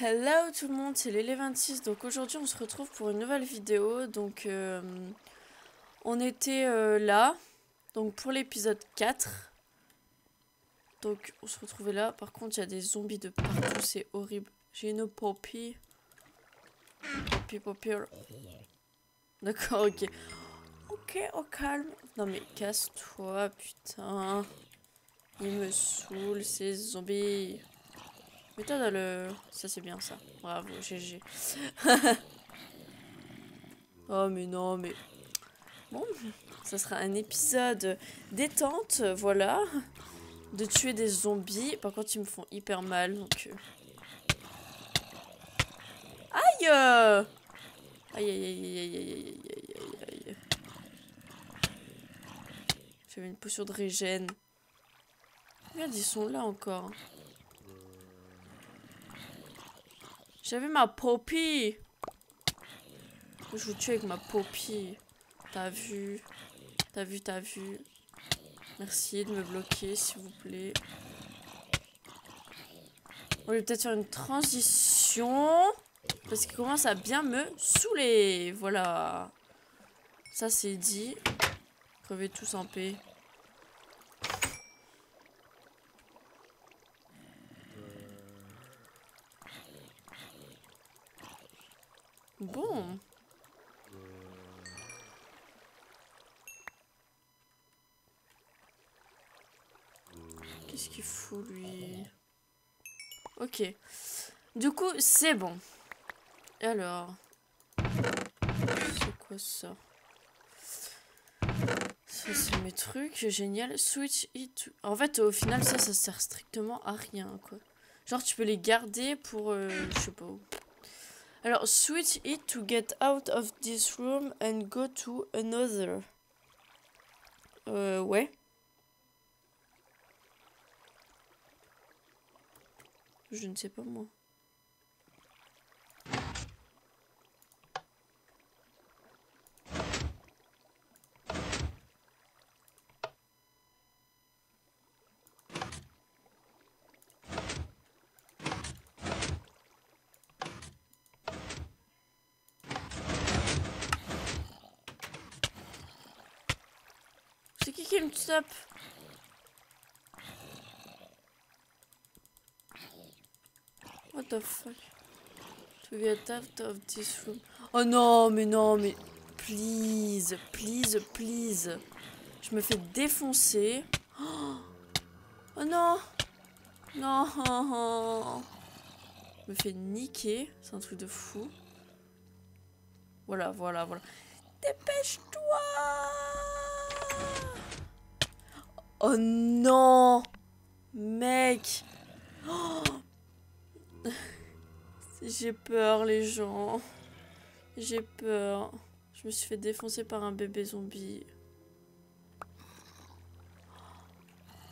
Hello tout le monde, c'est Lélé26. Donc aujourd'hui on se retrouve pour une nouvelle vidéo. Donc euh, on était euh, là, donc pour l'épisode 4. Donc on se retrouvait là. Par contre il y a des zombies de partout, c'est horrible. J'ai une poppy. Poppy, poppy. D'accord, ok. Ok, au calme. Non mais casse-toi, putain. Il me saoule ces zombies. Dans le... Ça c'est bien ça. Bravo, GG. oh mais non, mais... Bon, ça sera un épisode détente, voilà. De tuer des zombies. Par contre, ils me font hyper mal, donc... Aïe Aïe aïe aïe aïe aïe aïe aïe aïe J'avais une potion de régène. Regarde, ils sont là encore. J'avais ma poppy. Je vous tue avec ma poppy. T'as vu T'as vu, t'as vu Merci de me bloquer, s'il vous plaît. On va peut-être faire une transition. Parce qu'il commence à bien me saouler. Voilà. Ça, c'est dit. Crevez tous en paix. Bon. Qu'est-ce qu'il fout lui? Ok. Du coup, c'est bon. Alors C'est quoi ça? Ça, c'est mes trucs. Génial. Switch it. En fait, au final, ça, ça sert strictement à rien, quoi. Genre, tu peux les garder pour... Euh, je sais pas où. Alors, switch it to get out of this room and go to another. Euh, ouais. Je ne sais pas moi. What the fuck? To get out of this room. Oh non, mais non, mais... Please, please, please. Je me fais défoncer. Oh non Non Je me fais niquer. C'est un truc de fou. Voilà, voilà, voilà. Dépêche-toi Oh non Mec J'ai peur les gens. J'ai peur. Je me suis fait défoncer par un bébé zombie.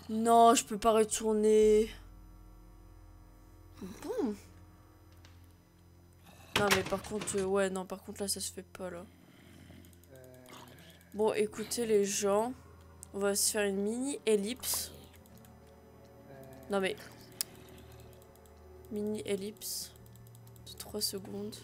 Non, je peux pas retourner. Bon. Non mais par contre, euh, ouais, non, par contre là ça se fait pas là. Bon, écoutez les gens. On va se faire une mini ellipse. Non mais... Mini ellipse. De 3 secondes.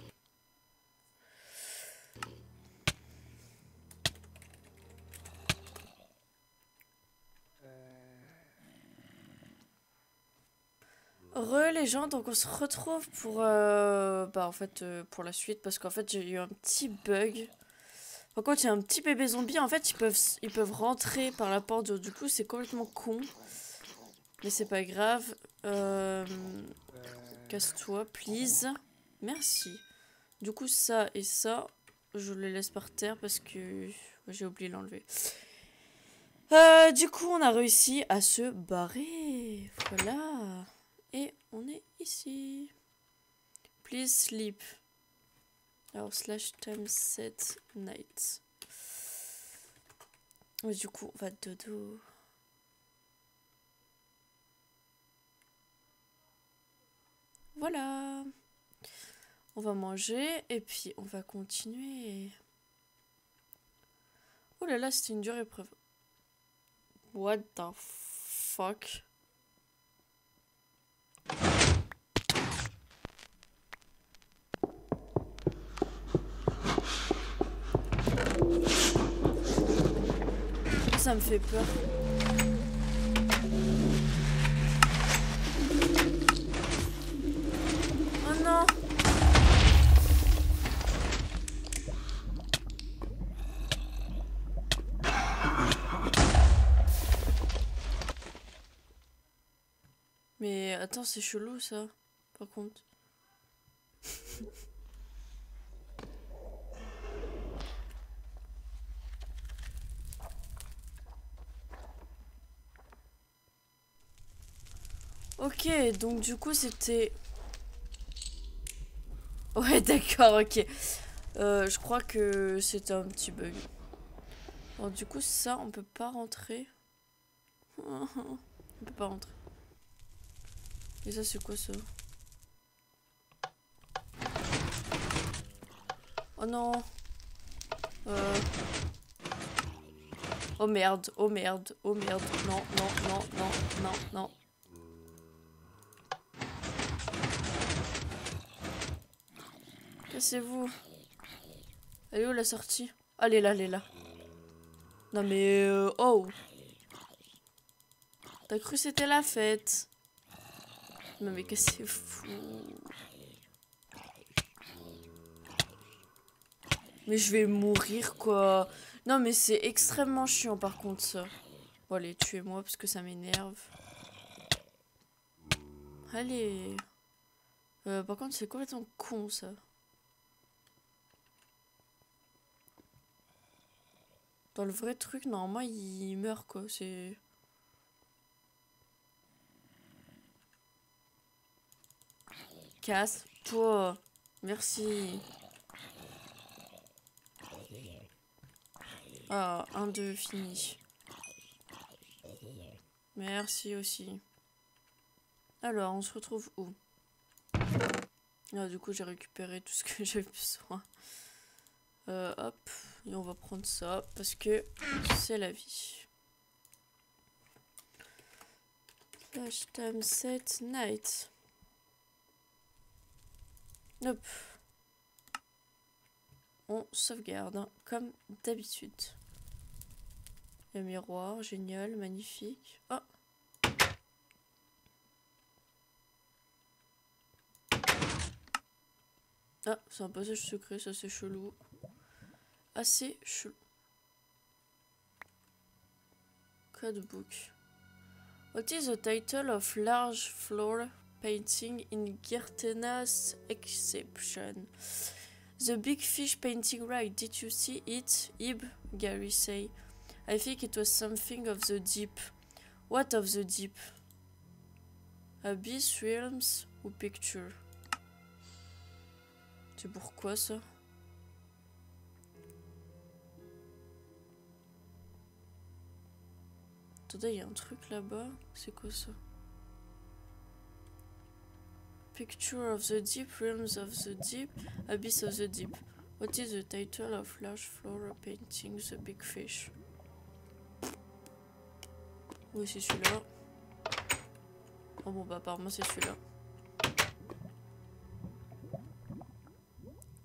Re les gens, donc on se retrouve pour euh, bah en fait euh, pour la suite parce qu'en fait j'ai eu un petit bug. Par contre il y a un petit bébé zombie, en fait ils peuvent ils peuvent rentrer par la porte, du coup c'est complètement con. Mais c'est pas grave. Euh, Casse-toi, please. Merci. Du coup ça et ça, je les laisse par terre parce que j'ai oublié l'enlever. Euh, du coup on a réussi à se barrer. Voilà. Et on est ici. Please sleep. Alors, slash time set night. Du coup, on va dodo. Voilà. On va manger et puis on va continuer. Oh là là, c'était une dure épreuve. What the fuck? Ça me fait peur. Oh non Mais attends, c'est chelou ça, par contre. Ok, donc du coup c'était... Ouais d'accord, ok. Euh, je crois que c'était un petit bug. Bon du coup ça on peut pas rentrer. on peut pas rentrer. Et ça c'est quoi ça? Oh non euh... Oh merde, oh merde, oh merde. Non, non, non, non, non, non. Cassez-vous. Elle est où la sortie? Allez là, elle est là. Non mais... Euh, oh T'as cru c'était la fête? Non mais cassez-vous. Mais je vais mourir quoi. Non mais c'est extrêmement chiant par contre ça. Bon allez, tuez-moi parce que ça m'énerve. Allez. Euh, par contre c'est complètement con ça. Dans le vrai truc, normalement, il meurt, quoi. C'est... Casse-toi. Merci. Ah, un, deux, fini. Merci aussi. Alors, on se retrouve où? Ah, du coup, j'ai récupéré tout ce que j'ai besoin. Euh, hop, et on va prendre ça parce que c'est la vie. Flash time set night. Hop. On sauvegarde, hein, comme d'habitude. Le miroir, génial, magnifique. Oh Ah, c'est un passage secret, ça c'est chelou assez chelou. Codebook. What is the title of large floor painting in Gertena's exception? The big fish painting right, did you see it? Ib, Gary say. I think it was something of the deep. What of the deep? Abyss, realms ou picture? C'est pourquoi ça? Il y a un truc là-bas. C'est quoi ça? Picture of the Deep, Realms of the Deep, Abyss of the Deep. What is the title of large floral painting The Big Fish? Oui, c'est celui-là. Oh bon, bah apparemment c'est celui-là.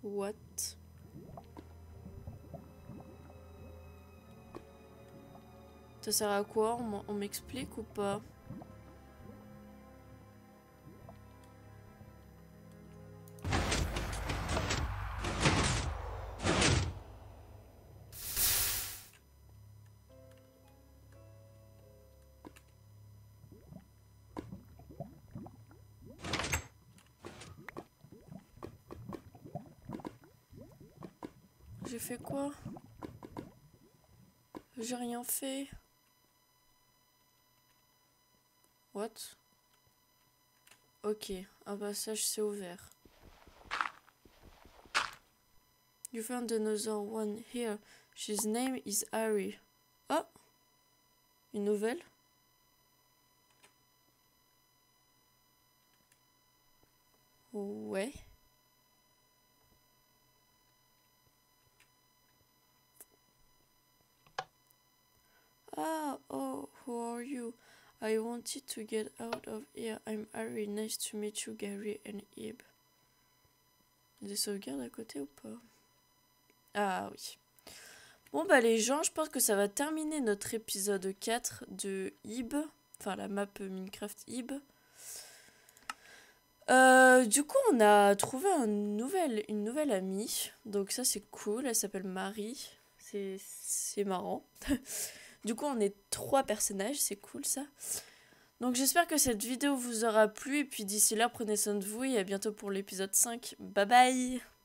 What? Ça sert à quoi On m'explique ou pas J'ai fait quoi? J'ai rien fait. What? Ok, un passage s'est ouvert. You found another one here. His name is Harry. Oh Une nouvelle? Ouais. Ah, oh, who are you? I wanted to get out of here. I'm Harry. Nice to meet you, Gary and Ib. Des sauvegardes à côté ou pas? Ah oui. Bon bah les gens, je pense que ça va terminer notre épisode 4 de Ib. Enfin la map Minecraft Ib. Euh, du coup, on a trouvé une nouvelle amie. Donc ça, c'est cool. Elle s'appelle Marie. C'est marrant. du coup, on est trois personnages. C'est cool, ça. Donc j'espère que cette vidéo vous aura plu. Et puis d'ici là, prenez soin de vous. Et à bientôt pour l'épisode 5. Bye bye